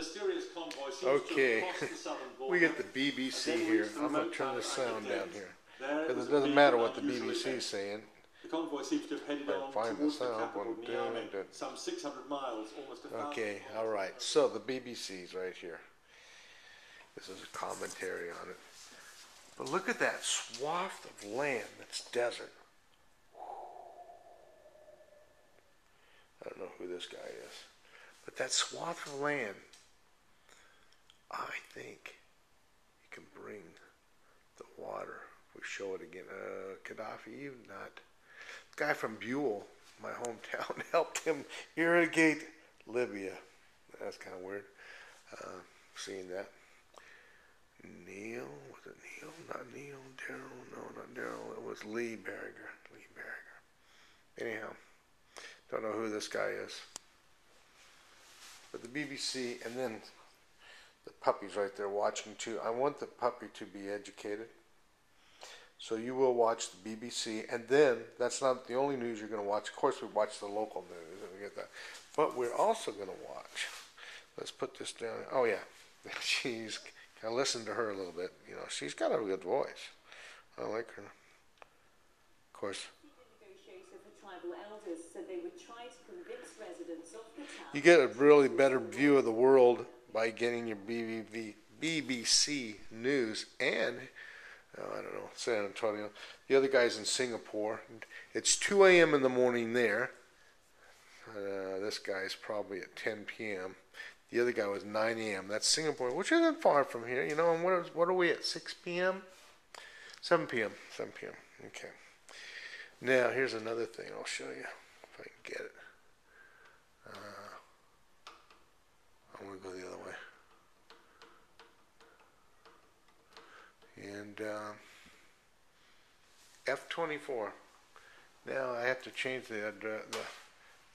mysterious convoy seems Okay. to have crossed the southern border. We get the BBC here. I'm gonna turn the sound down here. Because it doesn't matter what the BBC is saying. The convoy seems to have headed on find towards the the sound capital, Niamey, some 600 miles, almost a Okay, all right. So the BBC's right here. This is a commentary on it. But look at that swath of land that's desert. I don't know who this guy is. But that swath of land, think you can bring the water. We show it again. Uh, Gaddafi, you not. Guy from Buell, my hometown, helped him irrigate Libya. That's kind of weird. Uh, seeing that. Neil, was it Neil? Not Neil. Daryl, no, not Daryl. It was Lee Berger. Lee Berger. Anyhow, don't know who this guy is. But the BBC, and then the puppy's right there watching too. I want the puppy to be educated. So you will watch the BBC, and then that's not the only news you're going to watch. Of course, we watch the local news, and we get that. But we're also going to watch. Let's put this down. Oh yeah, she's. I listened to her a little bit. You know, she's got a good voice. I like her. Of course, negotiator for tribal elders said they would try to convince residents of the town. you get a really better view of the world by getting your BBC news and oh, I don't know San Antonio. The other guy's in Singapore. It's 2 a.m. in the morning there. Uh, this guy's probably at 10 p.m. The other guy was 9 a.m. That's Singapore, which isn't far from here, you know. And what, is, what are we at? 6 p.m. 7 p.m. 7 p.m. Okay. Now here's another thing. I'll show you if I can get it. Uh, I'm gonna go the other And um, F24. Now I have to change the address. The,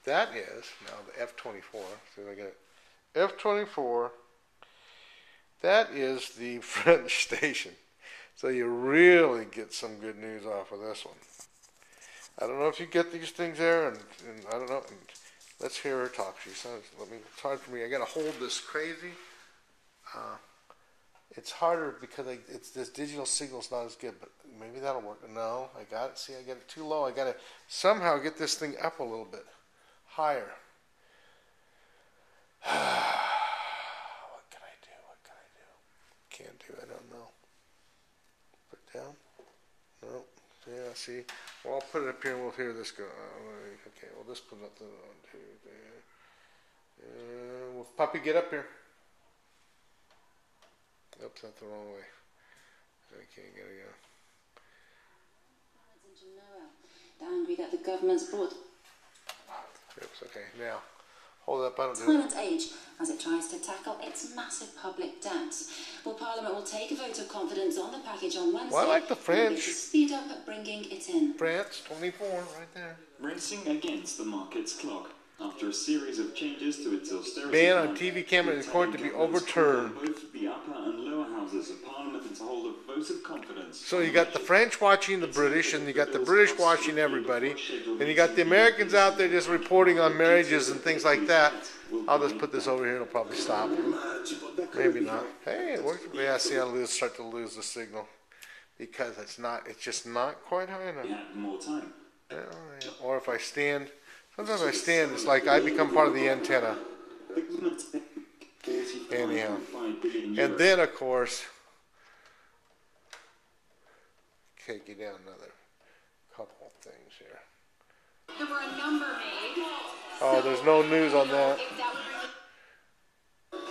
that is now the F24. See if I get it. F24. That is the French station. So you really get some good news off of this one. I don't know if you get these things there, and, and I don't know. Let's hear her talk. She sounds. Let me. It's hard for me. I got to hold this crazy. Uh, it's harder because I, it's this digital signal's not as good, but maybe that'll work. No, I got it. See, I got it too low. I got to somehow get this thing up a little bit higher. what can I do? What can I do? Can't do. I don't know. Put it down. No. Yeah. See. Well, I'll put it up here and we'll hear this go. Uh, okay. Well, this put up the. Uh, will puppy get up here? Oops, that's the wrong way. I can't get it again. in Genoa. They're angry that the government's brought Oops. Okay. Now, hold up. I don't do it. Parliament's age as it tries to tackle its massive public debt. Well, Parliament will take a vote of confidence on the package on Wednesday. Well, I like the and will be French. Speed up bringing it in. France 24 right there. Racing against the market's clock. After a series of changes to its austerity Ban on TV camera the in court to be Italian government's overturned. Both the upper and lower houses of parliament to hold a vote of confidence. So you got the French watching the British, and you got the British watching everybody, and you got the Americans out there just reporting on marriages and things like that. I'll just put this over here; it'll probably stop. Maybe not. Hey, it works. Yeah, see, I lose, start to lose the signal because it's not. It's just not quite high enough. More time. Yeah. Or if I stand, sometimes I stand. It's like I become part of the antenna. Anyhow. And then, of course, take you down another couple of things here. There were a number made. Oh, there's no news on that. If that would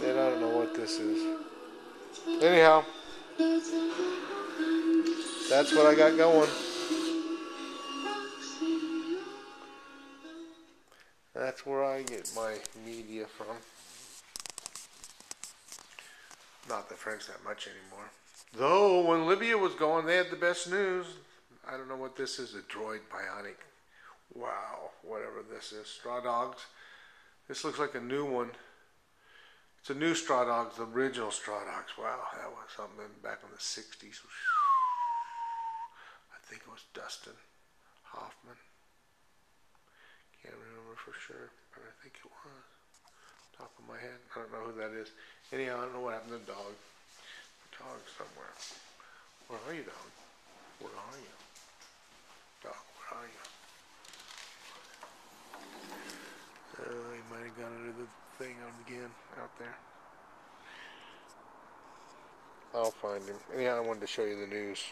bring And I don't know what this is. Anyhow, that's what I got going. Where I get my media from. Not the French that much anymore. Though, when Libya was going, they had the best news. I don't know what this is, a droid bionic. Wow, whatever this is. Straw Dogs. This looks like a new one. It's a new Straw Dogs, the original Straw Dogs. Wow, that was something back in the 60s. I think it was Dustin Hoffman. For sure, but I think it was. Top of my head. I don't know who that is. Anyhow, I don't know what happened to the dog. The Dog somewhere. Where are you, dog? Where are you? Dog, where are you? Uh, he might have gone under the thing again out there. I'll find him. Anyhow, I wanted to show you the news.